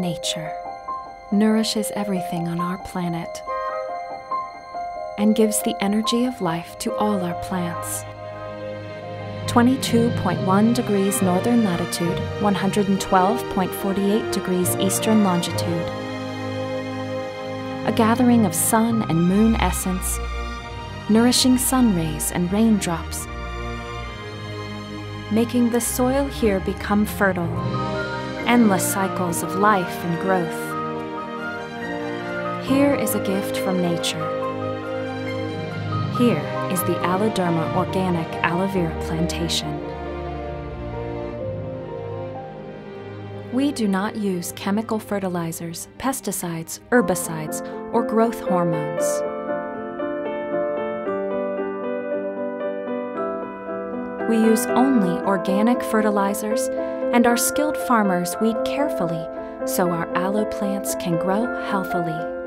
nature nourishes everything on our planet and gives the energy of life to all our plants. 22.1 degrees northern latitude, 112.48 degrees eastern longitude. A gathering of sun and moon essence, nourishing sun rays and raindrops, making the soil here become fertile, endless cycles of life and growth. Here is a gift from nature. Here is the Alloderma Organic Aloe Vera Plantation. We do not use chemical fertilizers, pesticides, herbicides, or growth hormones. We use only organic fertilizers, and our skilled farmers weed carefully so our aloe plants can grow healthily.